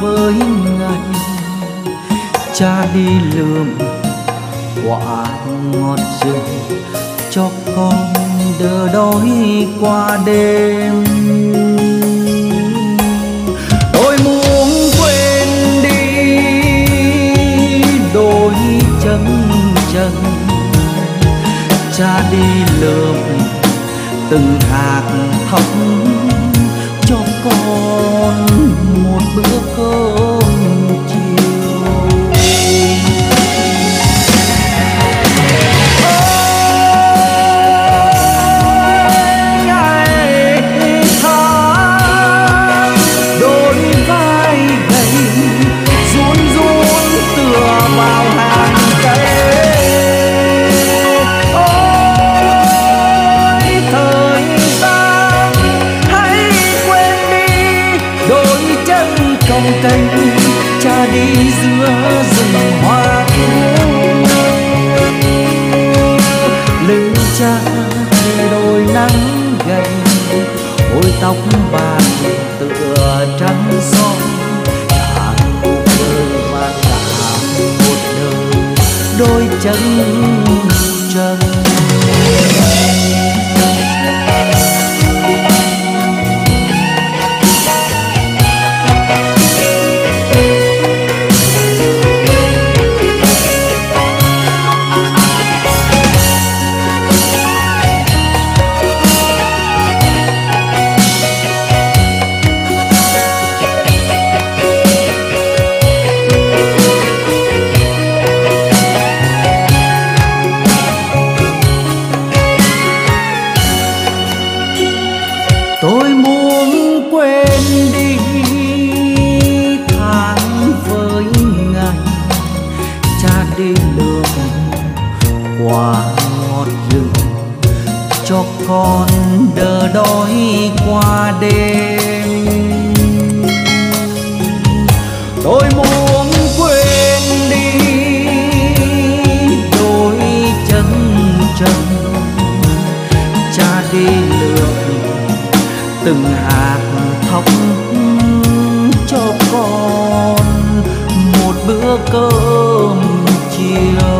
với ngày cha đi lượm quả ngọt rừng, cho con đỡ đói qua đêm. Tôi muốn quên đi đôi chân chân cha đi lượm từng hạt thóc cho con một bữa cơm. Chân còng cha đi giữa rừng hoa lưng cha đôi nắng gầy, ôi tóc bạc tựa trắng son cả cuộc đời và cả một đời đôi chân trần. Quả ngọt rừng cho con đỡ đói qua đêm. Tôi muốn quên đi đôi chân trần, cha đi lượt từng hạt thóc cho con một bữa cơm chiều.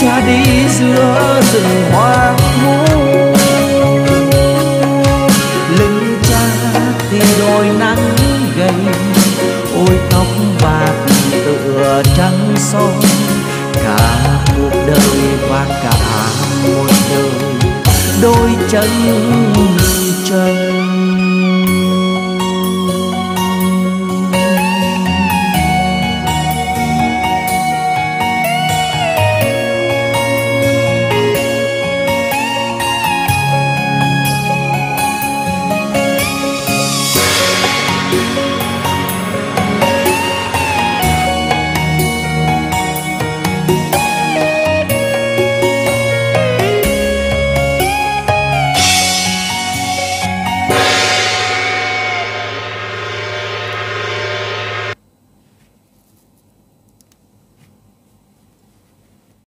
cha đi giữa rừng hoang vu lưng cha thì đôi nắng gầy, ôi tóc bạc tựa trắng son. Cả cuộc đời và cả một đời, đôi chân trần